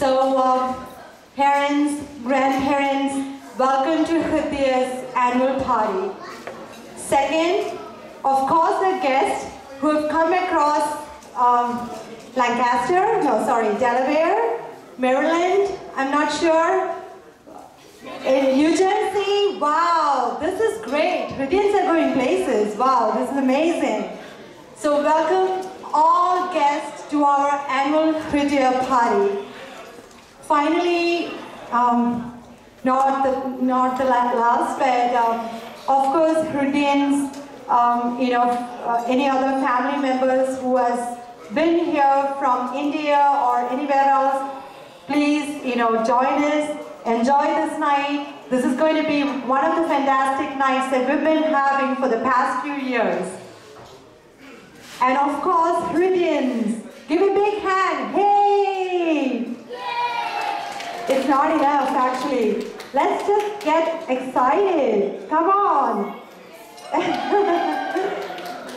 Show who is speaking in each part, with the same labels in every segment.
Speaker 1: So, um, parents, grandparents, welcome to Hriday's annual party. Second, of course, the guests who have come across um, Lancaster, no, sorry, Delaware, Maryland, I'm not sure, in New Jersey, wow, this is great. Hridians are going places. Wow, this is amazing. So welcome all guests to our annual Hridaya party. Finally, um, not the not the last, but um, of course, Hridians, um, you know, uh, any other family members who has been here from India or anywhere else, please, you know, join us, enjoy this night. This is going to be one of the fantastic nights that we've been having for the past few years. And of course, Hridians, give a big hand. Hey! It's not enough, actually. Let's just get excited. Come on.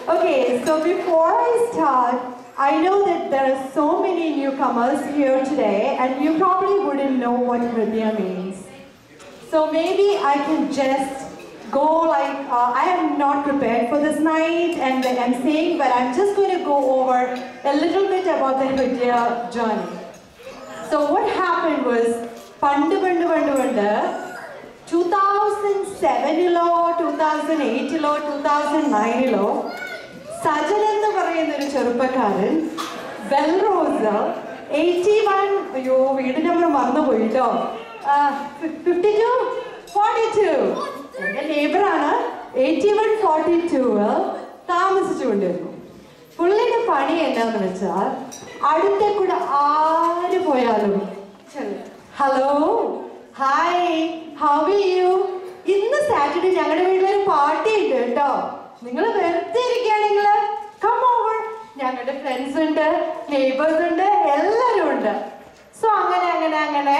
Speaker 1: okay, so before I start, I know that there are so many newcomers here today, and you probably wouldn't know what Hridaya means. So maybe I can just go like, uh, I am not prepared for this night and I'm saying, but I'm just going to go over a little bit about the Hridaya journey. So what happened was, പണ്ട് പണ്ട് പണ്ട് പണ്ട് two thousand സെവനിലോ two thousand എയ്റ്റിലോ two thousand നയനിലോ സജൻ എന്ന് പറയുന്ന ഒരു ചെറുപ്പക്കാരൻ ബെൽറോസ് എയ്റ്റി വൺ അയ്യോ വീട് നമ്പർ മറന്നുപോയിട്ടോ ഫിഫ്റ്റി ടു ഫോർട്ടി ടു എന്റെ നെയ്ബറാണ് എയ്റ്റി വൺ ഫോർട്ടി ടു താമസിച്ചുകൊണ്ടിരുന്നു. പണി എന്താന്ന് വെച്ചാൽ അടുത്ത കൂടെ ആര് പോയാലും. ഹലോ ഹായ് ഹൗ യു ഇന്ന് സാറ്റർഡേ ഞങ്ങളുടെ വീട്ടിലൊരു പാർട്ടി ഉണ്ട് കേട്ടോ. നിങ്ങൾ വെറുതെ ഇരിക്കുകയാണെങ്കിൽ കം ഓവർ ഞങ്ങളുടെ ഫ്രണ്ട്സ് ഉണ്ട് നെയ്ബേഴ്സ് ഉണ്ട് എല്ലാവരും ഉണ്ട്. സോ അങ്ങനെ അങ്ങനെ അങ്ങനെ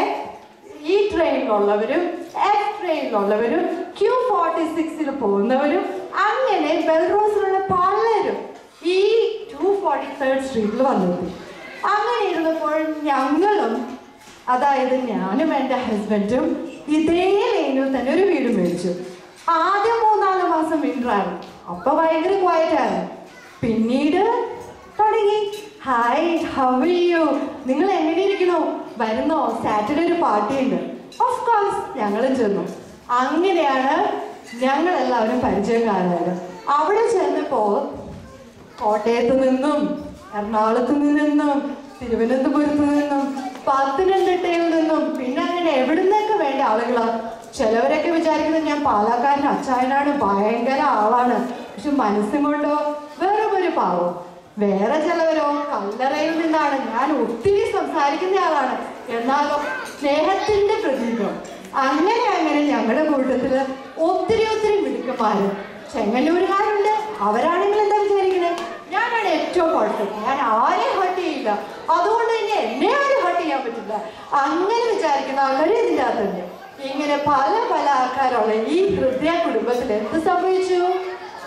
Speaker 1: ഈ ട്രെയിനിലുള്ളവരും എഫ് ട്രെയിനിലുള്ളവരും ക്യൂ ഫോർട്ടി സിക്സിൽ പോകുന്നവരും അങ്ങനെ ബെൽറോസിലുള്ള പലരും തേർഡ് സ്ട്രീറ്റിൽ വന്നെത്തി അങ്ങനെ ഇരുന്നപ്പോൾ ഞങ്ങളും അതായത് ഞാനും എന്റെ ഹസ്ബൻഡും ഇതേ ലൈനിൽ തന്നെ ഒരു വീട് മേടിച്ചു. ആദ്യം മൂന്നാൽ മാസം വിന്ററായിരുന്നു അപ്പൊ ഭയങ്കര ക്വയറ്റായിരുന്നു പിന്നീട് തുടങ്ങി. ഹായ് ഹൗ യു നിങ്ങൾ എങ്ങനെ ഇരിക്കുന്നു വരുന്നോ? സാറ്റർഡേ ഒരു പാർട്ടി ഉണ്ട്. ഓഫ് കോഴ്സ് ഞങ്ങളും ചെന്നു. അങ്ങനെയാണ് ഞങ്ങൾ എല്ലാവരും കാണുന്നത് അവിടെ ചെന്നപ്പോൾ കോട്ടയത്ത് നിന്നും എറണാകുളത്ത് നിന്നും തിരുവനന്തപുരത്ത് നിന്നും പത്തനംതിട്ടയിൽ നിന്നും പിന്നെ അങ്ങനെ എവിടുന്നൊക്കെ വേണ്ട ആളുകളാ. ചിലവരൊക്കെ വിചാരിക്കുന്നത് ഞാൻ പാലക്കാരൻ അച്ചായനാണ് ഭയങ്കര ആളാണ്. പക്ഷെ മനസ്സും കൊണ്ടോ വേറെ ഒരു പാവം. വേറെ ചിലവരോ കല്ലറയിൽ നിന്നാണ് ഞാൻ ഒത്തിരി സംസാരിക്കുന്ന ആളാണ്. എന്നാലോ സ്നേഹത്തിന്റെ പ്രതീകം. അങ്ങനെ അങ്ങനെ ഞങ്ങളുടെ കൂട്ടത്തിൽ ഒത്തിരി ഒത്തിരി മിടുക്കന്മാര്. ചെങ്ങന്നൂരുകാരുണ്ട്. അവരാണെങ്കിൽ എന്താ ഏറ്റവും കുഴപ്പം. ഞാൻ ആരെയും ഹർട്ട് ചെയ്യില്ല. അതുകൊണ്ട് തന്നെ എന്നെ ആരും ഹർട്ട് ചെയ്യാൻ പറ്റില്ല. അങ്ങനെ വിചാരിക്കുന്ന ആൾക്കാർ ഇതിന്റെ അകത്തുണ്ട് ഇങ്ങനെ പല പല ആൾക്കാരുള്ള ഈ ഹൃദയ കുടുംബത്തിൽ എന്ത് സംഭവിച്ചു?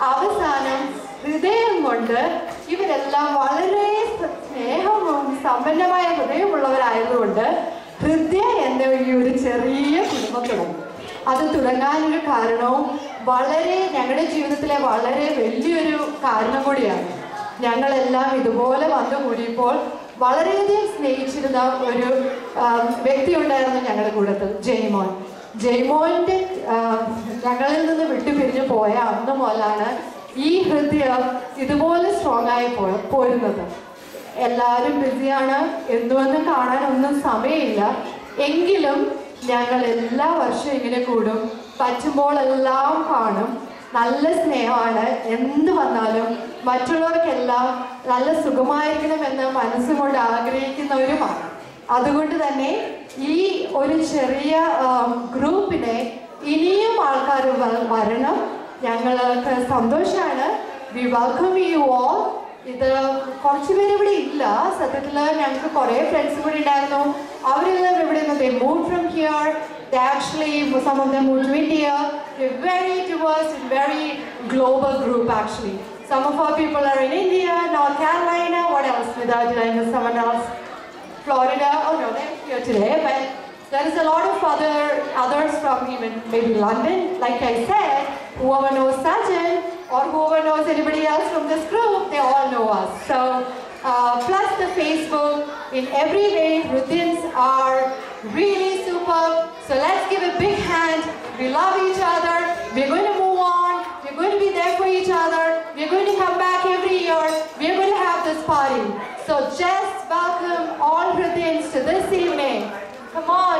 Speaker 1: അവസാനം ഹൃദയം കൊണ്ട് ഇവരെല്ലാം വളരെ സ്നേഹവും സമ്പന്നമായ ഹൃദയമുള്ളവരായതുകൊണ്ട് ഹൃദയ എന്ന ഈ ഒരു ചെറിയ കുടുംബം തുടങ്ങി. അത് തുടങ്ങാനൊരു കാരണവും വളരെ ഞങ്ങളുടെ ജീവിതത്തിലെ വളരെ വലിയൊരു കാരണം കൂടിയാണ്. ഞങ്ങളെല്ലാം ഇതുപോലെ വന്നു കൂടിയപ്പോൾ വളരെയധികം സ്നേഹിച്ചിരുന്ന ഒരു വ്യക്തി ഉണ്ടായിരുന്നു ഞങ്ങളുടെ കൂട്ടത്തിൽ ജയ്മോൻ. ജയ്മോന്റെ ഞങ്ങളിൽ നിന്ന് വിട്ടുപിരിഞ്ഞു പോയ അന്ന് മുതലാണ് ഈ ഹൃദയം ഇതുപോലെ സ്ട്രോങ് ആയി പോ പോരുന്നത്. എല്ലാവരും ബിസിയാണ് എന്തുവെന്നും കാണാനൊന്നും സമയമില്ല. എങ്കിലും ഞങ്ങൾ എല്ലാ വർഷവും ഇങ്ങനെ കൂടും. പറ്റുമ്പോൾ എല്ലാം കാണും. നല്ല സ്നേഹമാണ്. എന്ത് വന്നാലും മറ്റുള്ളവർക്കെല്ലാം നല്ല സുഖമായിരിക്കണമെന്ന് മനസ്സുകൊണ്ട് ആഗ്രഹിക്കുന്നവരുമാണ്. അതുകൊണ്ട് തന്നെ ഈ ഒരു ചെറിയ ഗ്രൂപ്പിനെ ഇനിയും ആൾക്കാർ വരണം. ഞങ്ങൾക്ക് സന്തോഷമാണ് വി വെൽക്കം യു ഓൾ ഇത് കുറച്ച് പേര് ഇവിടെ ഇല്ല. സത്യത്തിൽ ഞങ്ങൾക്ക് കുറേ ഫ്രണ്ട്സ് കൂടി ഉണ്ടായിരുന്നു. അവരെല്ലാം ഇവിടെ നിന്ന് move from here They actually, for some of them moved to India. We're very diverse, very global group actually. Some of our people are in India, North Carolina, what else without did I miss someone else? Florida, oh no, they're here today, but there is a lot of other others from even maybe London. Like I said, whoever knows Sajid or whoever knows anybody else from this group, they all know us. So uh, plus the Facebook, in every way, routines are really so let's give a big hand. We love each other. We're going to move on. We're going to be there for each other. We're going to come back every year. We're going to have this party. So just welcome all Ruthins to this evening. Come on.